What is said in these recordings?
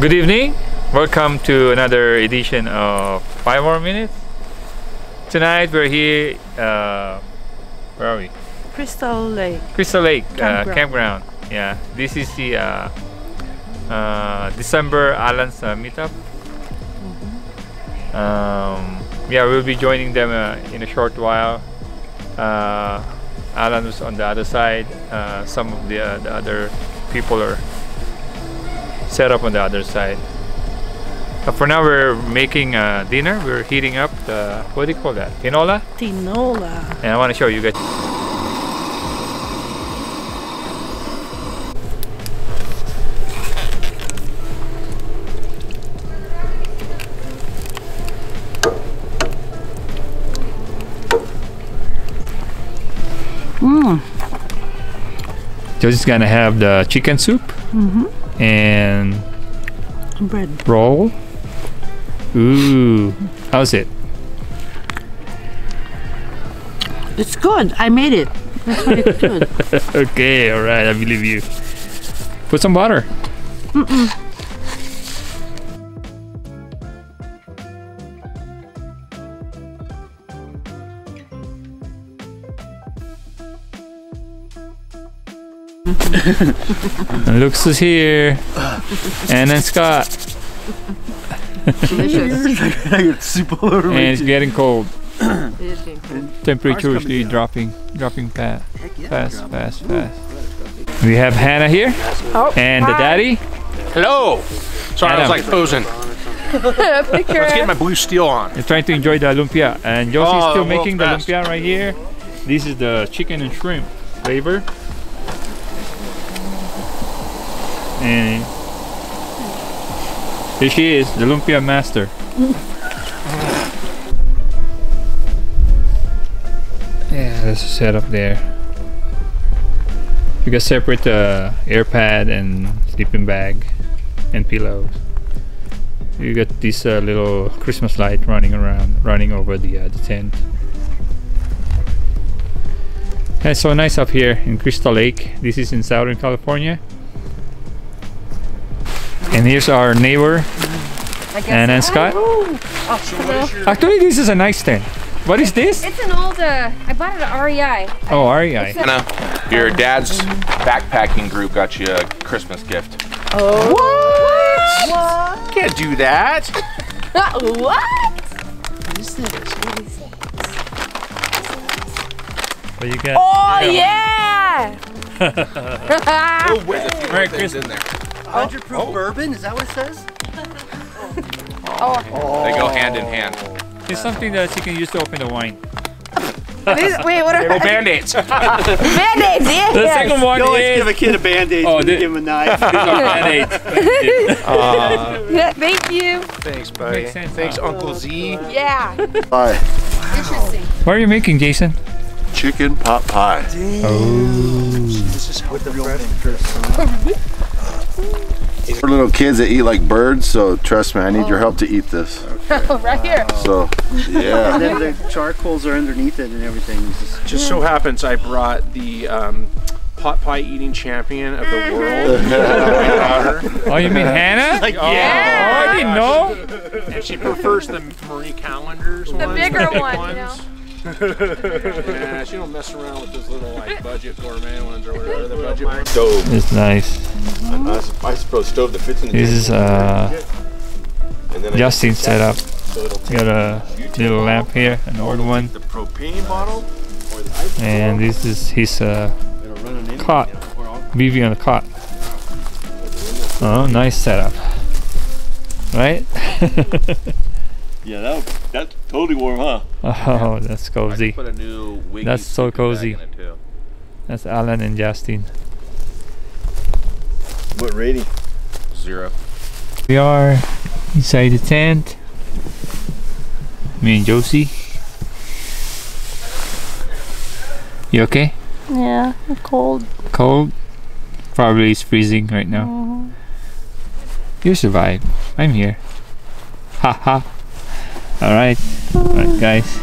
Good evening. Welcome to another edition of Five More Minutes. Tonight we're here. Uh, where are we? Crystal Lake. Crystal Lake uh, Campground. campground. Yeah, this is the uh, uh, December Alan's uh, meetup. Um, yeah, we'll be joining them uh, in a short while. Uh, Alan was on the other side. Uh, some of the, uh, the other people are set up on the other side. But for now, we're making uh, dinner. We're heating up the what do you call that? Tinola. Tinola. And I want to show you guys. Mmm. Jocy's gonna have the chicken soup mm-hmm. And Bread. roll. Ooh, how's it? It's good. I made it. That's why it's good. okay, all right, I believe you. Put some butter. Mm-hmm. Looks is here. And then Scott. Delicious. soup all And it's getting cold. It is. Temperature is coming really down. dropping, dropping fast, fast, fast, fast. We have Hannah here Oh, and the daddy. Hello. Sorry, I was like frozen. Let's get my blue steel on. You're trying to enjoy the lumpia, and Jocy's Oh, still world's making the best. lumpia right here. This is the chicken and shrimp flavor. And here she is, the lumpia master. yeah, there's a setup there. You got separate uh, air pad and sleeping bag and pillows. You got this uh, little Christmas light running around, running over the uh, the tent. It's so nice up here in Crystal Lake. This is in Southern California. And here's our neighbor, I and then Scott. Actually, this is a nice tent. What is this? It's an old, uh, I bought it at REI. Oh, REI. Anna, your dad's backpacking group got you a Christmas gift. Oh. What? Can't do that. what? What you got? Oh, yeah! Oh, wait, a few Merry more things Christmas. in there. 100 proof bourbon? Is that what it says? Oh. oh They go hand in hand. It's something that you can use to open the wine. These- wait, what are Oh, band-aids. band-aids? Yeah. The second one You always is give a kid a band-aid Oh, when you the- give him a knife. Band-Aids. Yeah, Thank you. Thanks, buddy. Makes sense, Thanks, huh? Uncle Z. Yeah. Pie. Interesting. What are you making, Jason? Chicken pot pie. For little kids that eat like birds, so trust me, I need your help to eat this. right here. So, yeah. and yeah. then the charcoals are underneath it and everything. Just- Just so happens I brought the um, pot pie eating champion of the world. Oh, you mean Hannah? Like, Oh, yeah. I didn't know. and she prefers the Marie Callender's The ones. bigger the big one, you ones. know. Yeah, she don't mess around with those little like budget gourmet ones or whatever. The budget ones. Stove. It's nice. I suppose stove that fits in This is uh, and then Justin setup. So Got a little lamp here, an old one, the propane bottle or the ice and this is his uh, It'll run cot. BV on the cot. Oh, nice setup. Right? Yeah, that that's totally warm, huh? Oh, that's cozy. Put a new wiggy That's so cozy. in it, too. That's Alan and Justin. What rating? Zero. We are inside the tent. Me and Jocy. You okay? Yeah, I'm cold. Cold? Probably it's freezing right now. Mm-hmm. You survive. I'm here. Ha ha all right all right guys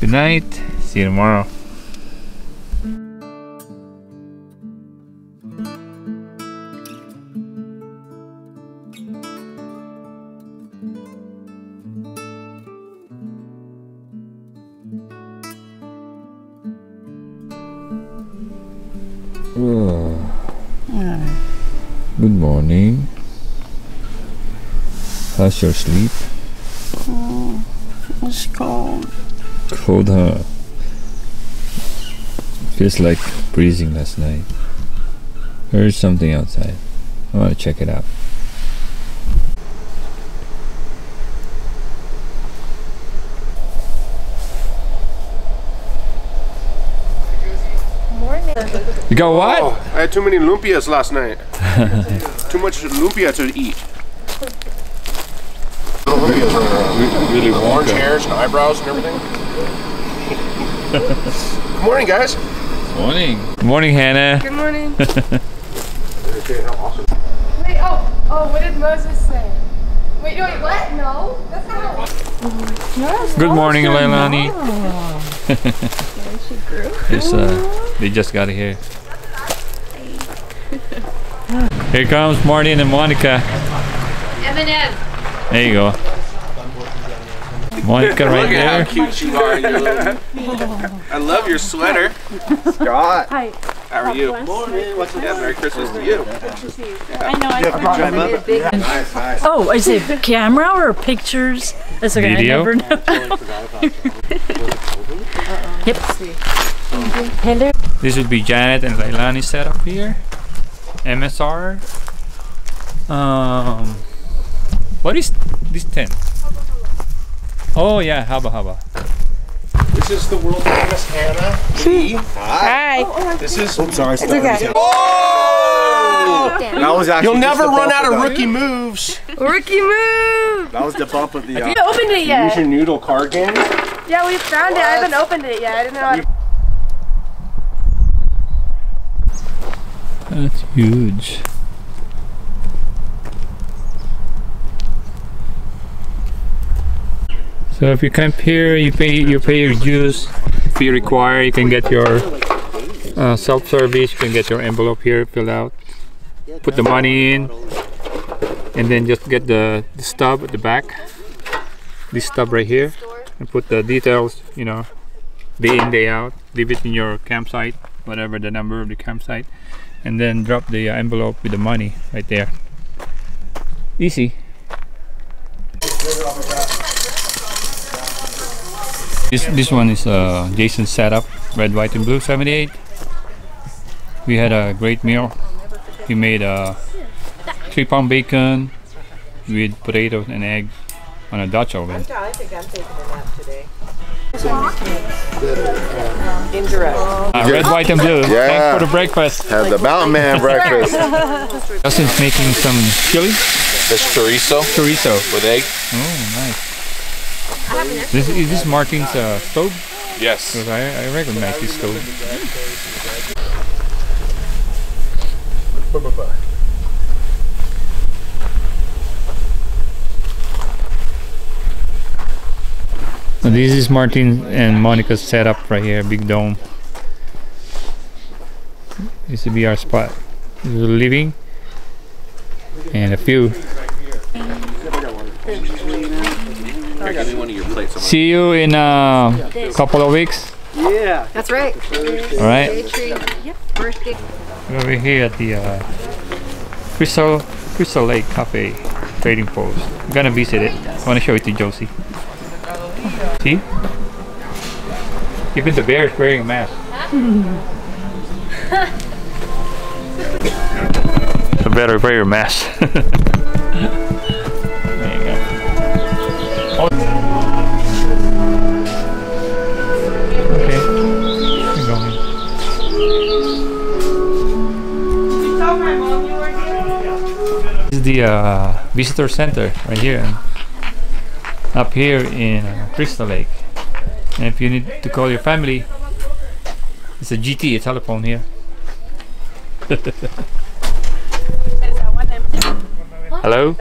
good night see you tomorrow Good morning. How's your sleep? It's cold. Cold, huh? Feels like freezing last night. Heard something outside. I want to check it out. Morning. You got what? Oh, I had too many lumpias last night. too much lumpia to eat. Really Orange hairs and eyebrows and everything. Good morning, guys. Morning. Good morning, Hannah. Good morning. Wait, oh, oh, what did Moses say? Wait, wait, what? No, that's not how it Good morning, Leilani. Yes, uh, they just got here. Here comes Martin and Monica. Eminem. There you go. Monica right there. cute you are. You little... I love your sweater. Scott. Hi. How are you? Morning. What's Yeah, Merry Christmas to you. I know. I brought Drive my up. Nice, nice. Oh, is it camera or pictures? That's okay. Video? I never know. yep. Hello. This would be Janet and Leilani setup here. MSR. Um, what is this tent? Oh yeah, Hubba Hubba. This is the world famous Hannah Lee. Hi. This is. Oops, sorry. It's okay. Oh! That was actually You'll never run out of the- rookie moves. Rookie move. That was the bump of the. Uh, You opened it Use your noodle card game. Yeah, we found it. I haven't opened it yet. I didn't know how to. That's huge. So if you camp here, you pay you pay your dues. If you require, you can get your uh, self-service. You can get your envelope here filled out. Put the money in, and then just get the, the stub at the back. This stub right here, and put the details. You know, day in day out. Leave it in your campsite, whatever the number of the campsite and then drop the envelope with the money right there. Easy. This this one is uh, Jason's setup, red, white, and blue 78. We had a great meal. He made a three pound bacon with potatoes and egg on a Dutch oven. I think I'm taking a nap today. Uh, red, white, and blue. Yeah. Thanks for the breakfast. Have the mountain man breakfast. Justin's making some chili This chorizo chorizo. with egg. Oh, nice. This is this Martin's uh, stove? Yes. Because I, I recognize this stove. So this is Martin and Monica's setup right here, big dome. This will be our spot. This is the living and a few. Here, give me one of your plates. See you in a couple of weeks. yeah. That's right. All right. tree. Yep. Birthday. We're over here at the uh, Crystal Crystal Lake Cafe trading post. I'm gonna visit it. I wanna show it to Jocy. See? Even the bear is wearing a mask. the bear is wearing a mask. uh, visitor center right here, up here in uh, Crystal Lake. And if you need to call your family, it's a GT, a telephone here. Hello?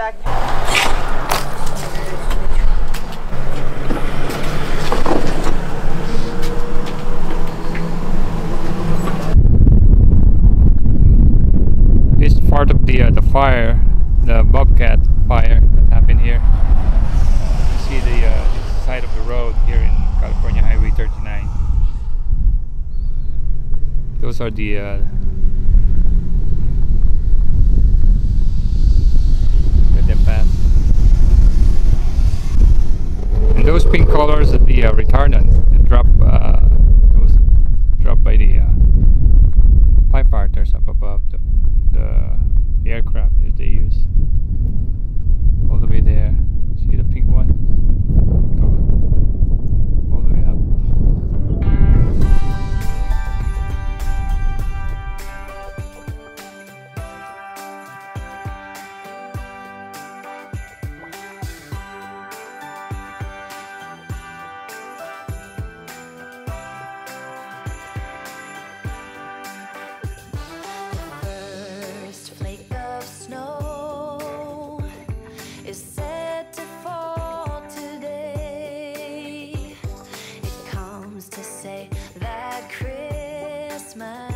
It's part of the uh, the fire, the bobcat fire that happened here. You see the, uh, the side of the road here in California Highway 39. Those are the uh. And those pink colors are the uh, retardant that drop uh, dropped by the uh, smile.